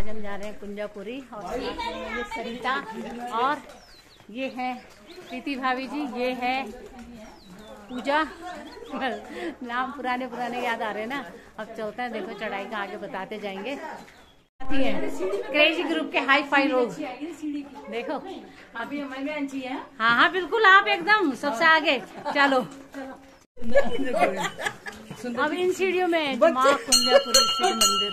आज हम जा रहे हैं कुंजापुरी और ये सरिता और ये है प्रीति भाभी जी ये है पूजा। नाम पुराने पुराने याद आ रहे हैं ना। अब चलते हैं देखो चढ़ाई का आगे बताते जाएँगे। क्रेजी ग्रुप के हाई फाई लोग। देखो। अभी हमारे है। हाँ हाँ बिल्कुल आप एकदम सबसे आगे। चलो। अब इन सीढ़ियों में माँ कुंजापुरी शिव मंदिर।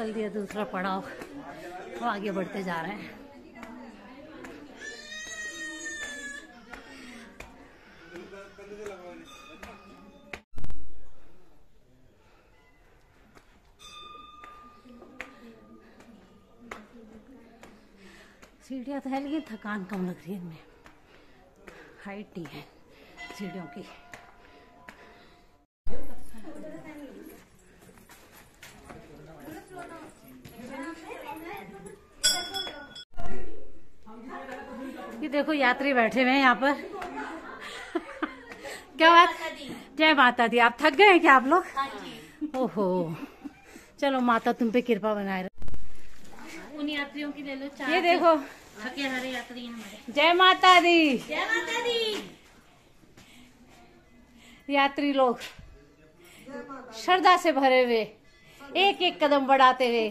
चल दिया दूसरा पड़ाव। अब आगे बढ़ते जा रहे हैं। सीढ़ियाँ तो है लेकिन थकान कम लग रही है इनमें। हाइट नहीं है सीढ़ियों की। देखो यात्री बैठे हुए हैं यहाँ पर। क्या बात? जय माता दी। आप थक गए हैं क्या आप लोग? ओहो। चलो माता तुम पे कृपा बनाए रहे उन यात्रियों की ले लो चार ये देखो। थके हरे यात्री जय माता दी। जय माता दी। यात्री लोग श्रद्धा से भरे हुए एक एक कदम बढ़ाते हुए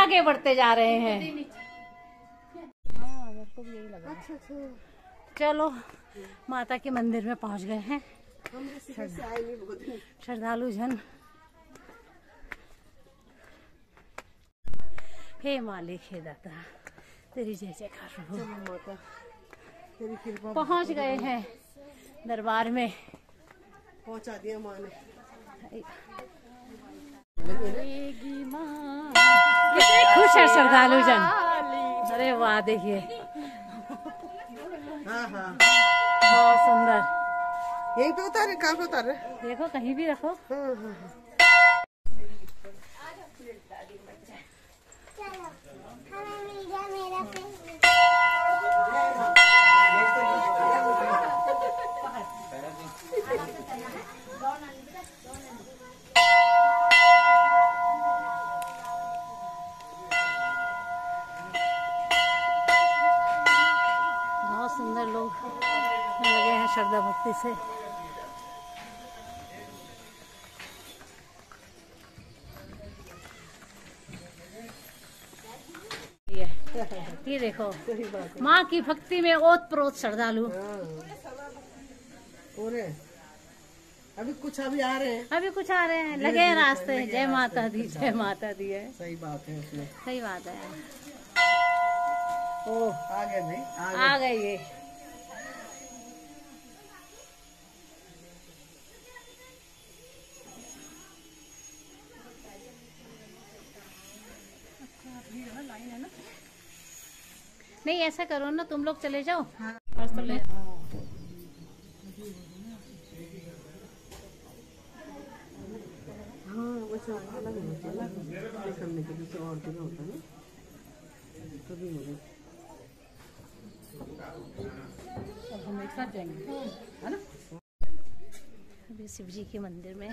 आगे बढ़ते जा रहे हैं। हाँ, भी यही लगा चलो माता के मंदिर में पहुँच गए हैं। श्रद्धालु जन। हे मालिक हे दाता तेरी जय जयकार पहुँच गए हैं दरबार में। पहुँचा दिया माँ ने। खुश है श्रद्धालु जन। अरे वाह देखिए। हाँ हाँ बहुत सुंदर यहीं पे उतारे कहाँ पे उतारे देखो कहीं भी रखो हाँ हाँ हाँ। से ये देखो माँ की भक्ति में ओत प्रोत श्रद्धालु। पूरे अभी कुछ अभी आ रहे हैं। अभी कुछ आ रहे हैं लगे हैं रास्ते जय माता दी जय माता दी है। सही बात है उसमें। सही बात है। ओ आ गए भाई आ गए ये। नहीं ऐसा करो ना तुम लोग चले जाओ। हाँ। करने के और जगह होता है ना। तभी अब हम एक साथ जाएँगे। है। ना? अभी शिव जी के मंदिर में।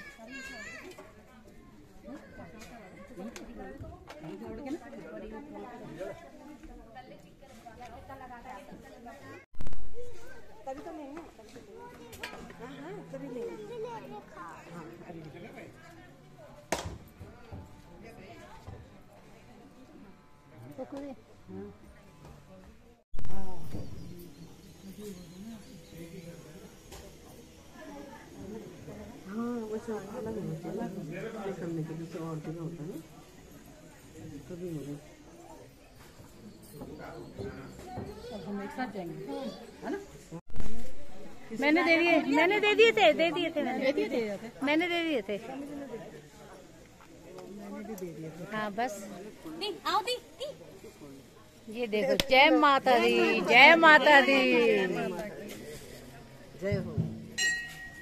हाँ वैसे अलग होना चाहिए ये करने के जैसे और जगह होता है ना। तभी मुझे एक साथ जाएँगे। है ना? मैंने दे दिए मैंने दे दिए थे दे दिए थे मैंने। दे दिए थे मैंने दे दिए थे। मैंने भी दे दिए थे। हाँ बस। ये देखो जय माता दी जय माता दी। जय हो।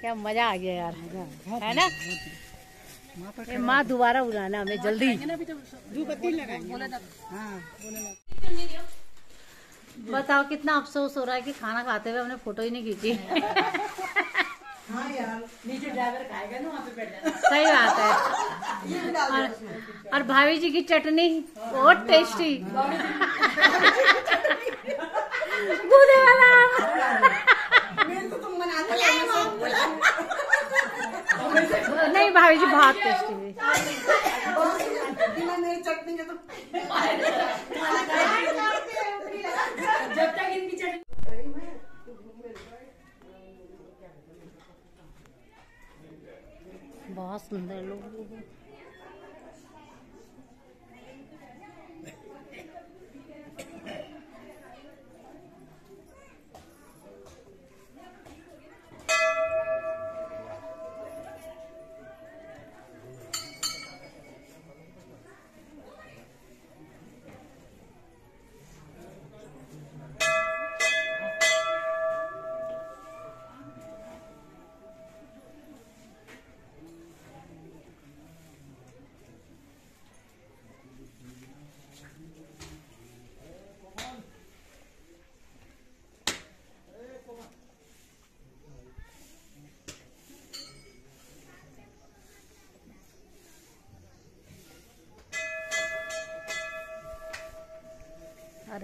क्या मज़ा आ गया यार। है ना? ये माँ दोबारा बुलाना हमें जल्दी। भी तो। बत्ती लगाएँगे। हाँ। बताओ कितना अफसोस हो रहा है कि खाना खाते हुए हमने फ़ोटो ही नहीं खींची। हाँ यार नीचे ड्राइवर खाएगा ना वहाँ पे बैठ जाना। सही बात है। और, और भाभी जी की चटनी बहुत टेस्टी। गूदे वाला नहीं भाभी जी बहुत टेस्टी मेरी चटनी तो जब तक इनकी बहुत सुंदर लोग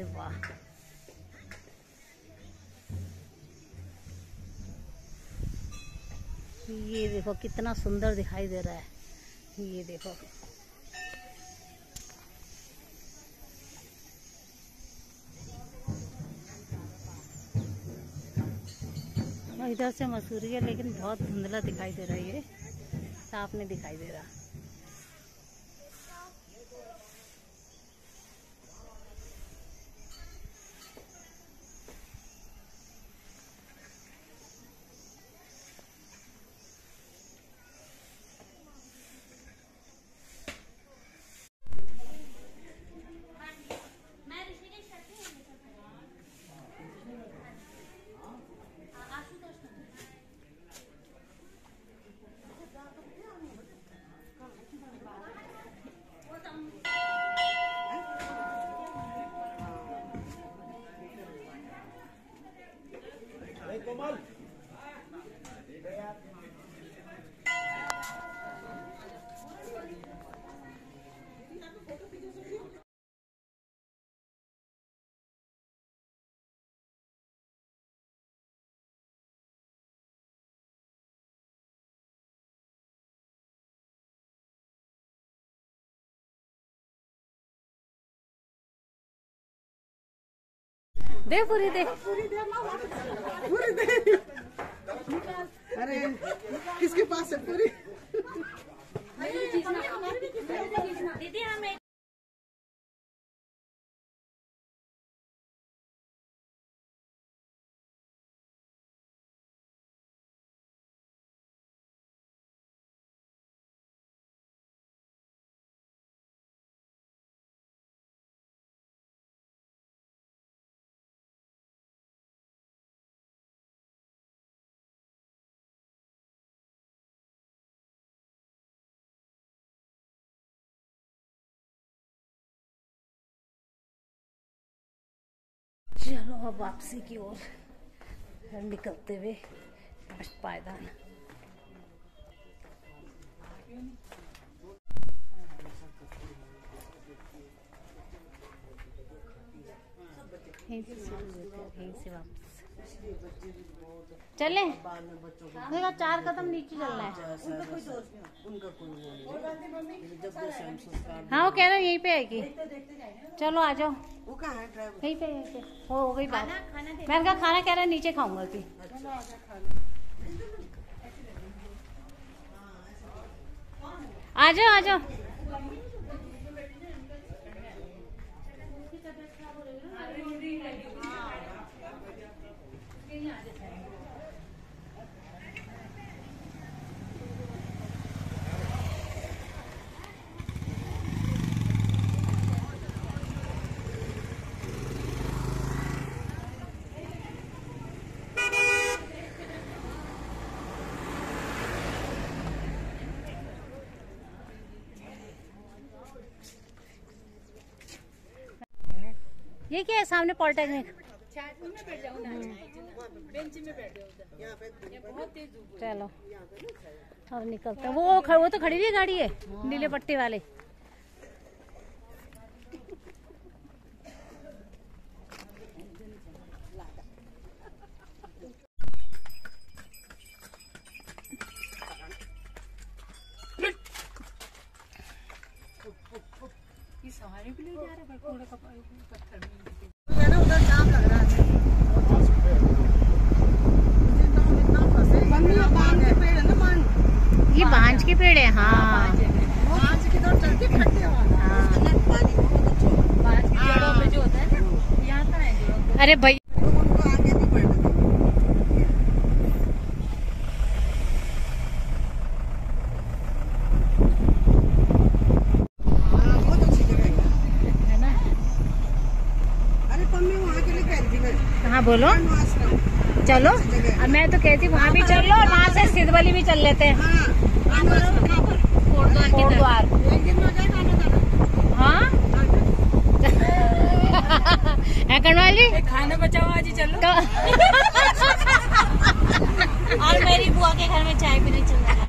वाह ये देखो कितना सुंदर दिखाई दे रहा है। ये देखो। इधर से मसूरी है, लेकिन बहुत धुंधला दिखाई दे रहा है ये। साफ़ नहीं दिखाई दे रहा। दे पूरी दे। पूरी दे अरे किसके पास है पूरी? चलो अब वापसी की ओर निकलते हुए पायदान। यहीं से यहीं से वापस। चले। देखा चार कदम नीचे चलना है। उनका कोई दोस्त नहीं उनका कोई नहीं जब जैसे हम संस्कार हाँ। वो कह रहे यहीं पे आएगी चलो आ जाओ। वो कहाँ है ड्राइवर यहीं पे यहीं पे। हो हो गई बात। मैंने कहा खाना कह रहा है नीचे खाऊँगा अभी। आ जाओ आ जाओ। ये क्या है, सामने पॉलिटेक्निक चलो, अब निकलते वो वो तो खड़ी हुई गाड़ी है, नीले पट्टी वाले है ना उधर जाम लग रहा है मम्मी ये बांग के पेड़ है ना बांग बांझ के पेड़ है। हाँ। की तो चलती हाँ। पानी बहुत अच्छा होता है। जड़ों पे जो होता है ना यहाँ का है जड़ों अरे भाई तो उनको आगे नहीं बढ़ना हाँ, बहुत अच्छी जगह है है ना अरे मम्मी वहाँ के लिए कह रही थी मैं हाँ बोलो। चलो। अब मैं तो कहती वहाँ भी चल लो वहाँ से सिद्धवली भी चल लेते हैं। हाँ द्वार हाँ? है कनवाली? खाना बचाओ आज ही चलो। और मेरी बुआ के घर में चाय पीने चल रहा